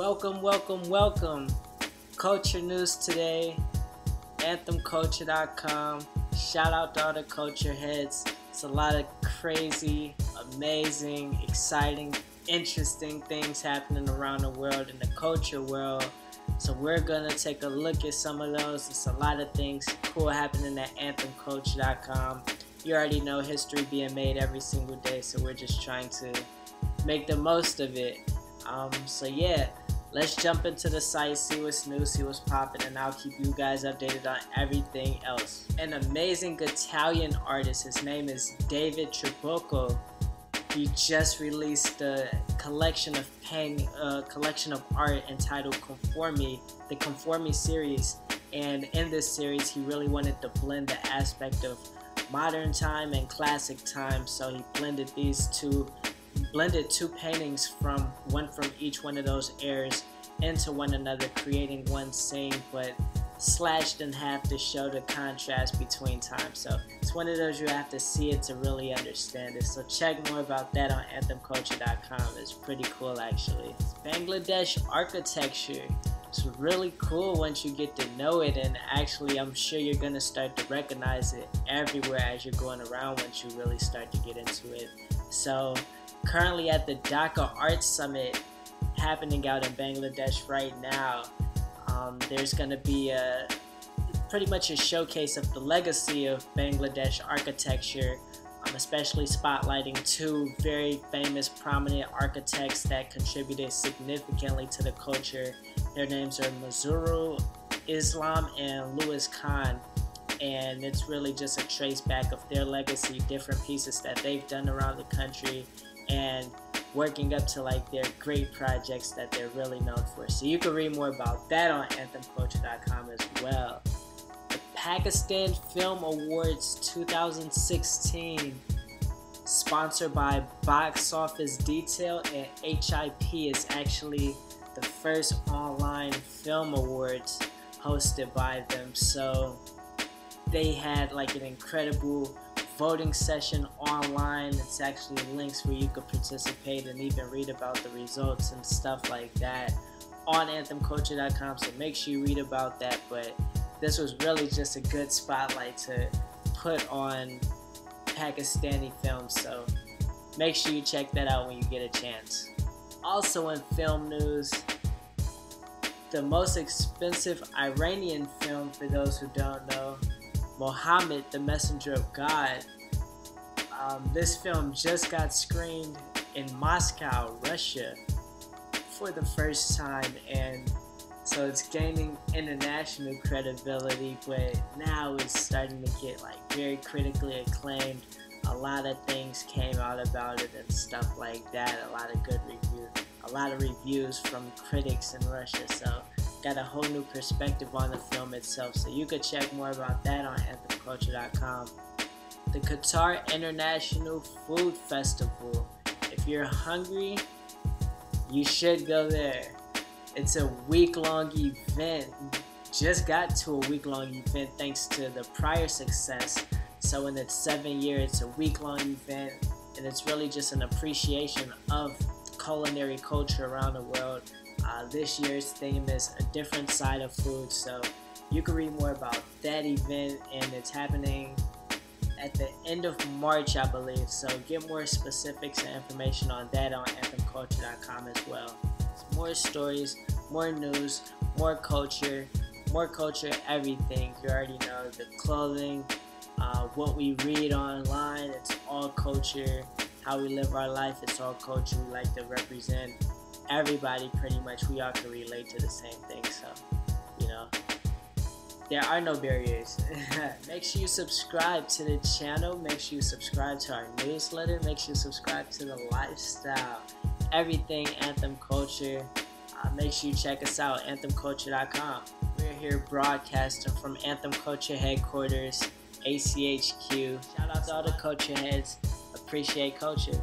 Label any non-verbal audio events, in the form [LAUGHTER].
Welcome, welcome, welcome. Culture news today. AnthemCulture.com. Shout out to all the culture heads. It's a lot of crazy, amazing, exciting, interesting things happening around the world in the culture world. So we're gonna take a look at some of those. It's a lot of things cool happening at AnthemCulture.com. You already know history being made every single day, so we're just trying to make the most of it. Um, so yeah, let's jump into the site, see what's new, see what's popping, and I'll keep you guys updated on everything else. An amazing Italian artist, his name is David Tribocco. He just released a collection of painting, a uh, collection of art entitled Conformi, the Conformi series. And in this series, he really wanted to blend the aspect of modern time and classic time. So he blended these two blended two paintings from one from each one of those eras into one another, creating one scene, but slashed in half to show the contrast between time. So it's one of those you have to see it to really understand it. So check more about that on anthemculture.com. It's pretty cool actually. Bangladesh architecture. It's really cool once you get to know it and actually I'm sure you're gonna start to recognize it everywhere as you're going around once you really start to get into it. So currently at the Dhaka Art Summit happening out in Bangladesh right now. Um, there's going to be a pretty much a showcase of the legacy of Bangladesh architecture, um, especially spotlighting two very famous, prominent architects that contributed significantly to the culture. Their names are Manzurul Islam and Louis Kahn And it's really just a trace back of their legacy, different pieces that they've done around the country, and working up to like their great projects that they're really known for. So you can read more about that on anthemculture.com as well. The Pakistan Film Awards 2016, sponsored by Box Office Detail and HIP, is actually the first online film awards hosted by them. So they had like an incredible voting session online. It's actually links where you could participate and even read about the results and stuff like that on anthemculture.com. So make sure you read about that. But this was really just a good spotlight to put on Pakistani films. So make sure you check that out when you get a chance. Also, in film news, the most expensive Iranian film, for those who don't know, Mohammed, the Messenger of God. Um, this film just got screened in Moscow, Russia, for the first time, and so it's gaining international credibility. But now it's starting to get like very critically acclaimed. A lot of things came out about it and stuff like that. A lot of good reviews, a lot of reviews from critics in Russia. So got a whole new perspective on the film itself. So you could check more about that on anthemculture.com. The Qatar International Food Festival. If you're hungry, you should go there. It's a week long event. Just got to a week long event thanks to the prior success. So, in its seven year, it's a week long event, and it's really just an appreciation of culinary culture around the world uh, this year's theme is a different side of food, so you can read more about that event, and it's happening at the end of March, I believe. So get more specifics and information on that on anthemculture.com as well. It's more stories, more news, more culture, more culture, everything. You already know the clothing, uh, what we read online, it's all culture. How we live our life, it's all culture. We like to represent everybody pretty much we all can relate to the same thing so you know. There are no barriers. [LAUGHS] Make sure you subscribe to the channel. Make sure you subscribe to our newsletter. Make sure you subscribe to the lifestyle. Everything anthem culture. Uh, make sure you check us out anthemculture.com we're here broadcasting from anthem culture headquarters achq shout out to all the culture heads. Appreciate culture